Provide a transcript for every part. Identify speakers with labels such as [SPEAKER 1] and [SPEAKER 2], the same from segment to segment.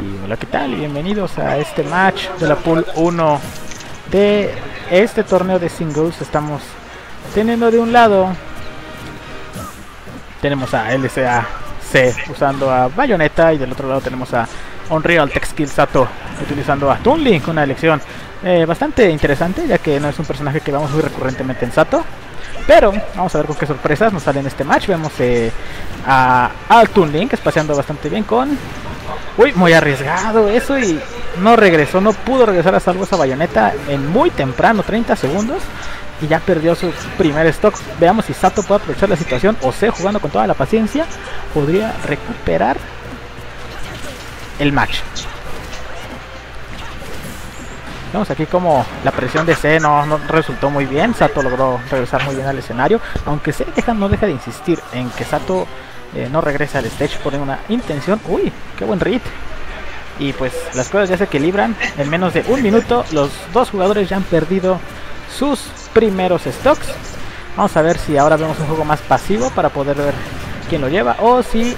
[SPEAKER 1] Y hola, ¿qué tal? Y bienvenidos a este match de la Pool 1 de este torneo de singles. Estamos teniendo de un lado, tenemos a LCAC usando a Bayonetta y del otro lado tenemos a Unreal Tech Sato utilizando a Toon Link, una elección eh, bastante interesante ya que no es un personaje que vamos muy recurrentemente en Sato. Pero vamos a ver con qué sorpresas nos sale en este match. Vemos eh, a, a Toon Link espaciando bastante bien con... Uy, muy arriesgado eso y no regresó, no pudo regresar a salvo esa bayoneta en muy temprano, 30 segundos. Y ya perdió su primer stock. Veamos si Sato puede aprovechar la situación o C jugando con toda la paciencia podría recuperar el match. Vemos aquí como la presión de C no, resultó muy bien. Sato logró regresar muy bien al escenario. Aunque C deja, no deja de insistir en que Sato eh, no regresa al stage por una intención. Uy, qué buen read. Y pues las cosas ya se equilibran. En menos de un minuto los dos jugadores ya han perdido sus primeros stocks. Vamos a ver si ahora vemos un juego más pasivo para poder ver quién lo lleva. O si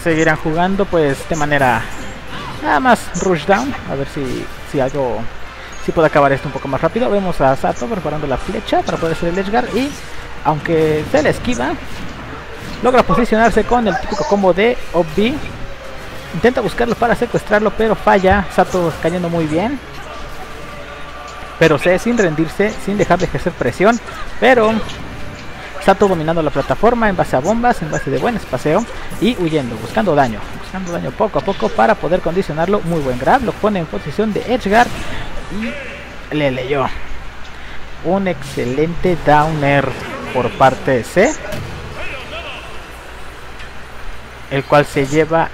[SPEAKER 1] seguirán jugando pues de manera nada más rush down. A ver si, si algo si puede acabar esto un poco más rápido. Vemos a Sato preparando la flecha para poder hacer el edge guard y aunque se le esquiva, logra posicionarse con el típico combo de OB. Intenta buscarlo para secuestrarlo, pero falla. Sato cayendo muy bien. Pero C sin rendirse, sin dejar de ejercer presión. Pero Sato dominando la plataforma en base a bombas, en base de buen espaceo y huyendo, buscando daño, buscando daño poco a poco para poder condicionarlo. Muy buen grab, lo pone en posición de edgeguard y le leyó. Un excelente downer por parte de C, el cual se lleva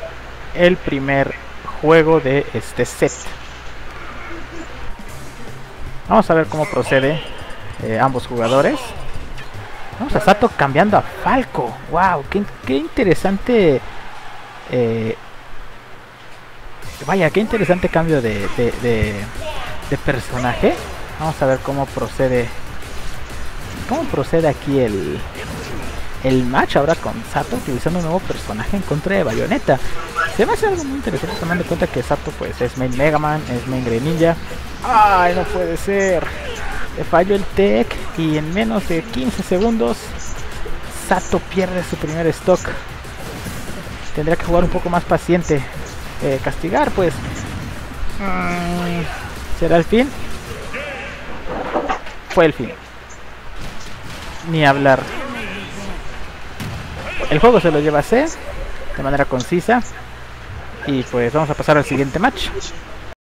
[SPEAKER 1] el primer juego de este set. Vamos a ver cómo procede eh, ambos jugadores. Vamos a Sato cambiando a Falco. ¡Wow! ¡Qué, interesante! Eh, vaya, qué interesante cambio de, personaje. Vamos a ver cómo procede. ¿Cómo procede aquí el, el match ahora con Sato utilizando un nuevo personaje en contra de Bayonetta? Se me hace algo muy interesante tomando en cuenta que Sato pues es main Mega Man, es main Greninja. ¡Ay, no puede ser! Le falló el tech y en menos de 15 segundos Sato pierde su primer stock. Tendría que jugar un poco más paciente. Eh, castigar pues. Mm, ¿Será el fin? Fue el fin. Ni hablar. El juego se lo lleva a C de manera concisa. Y pues vamos a pasar al siguiente match.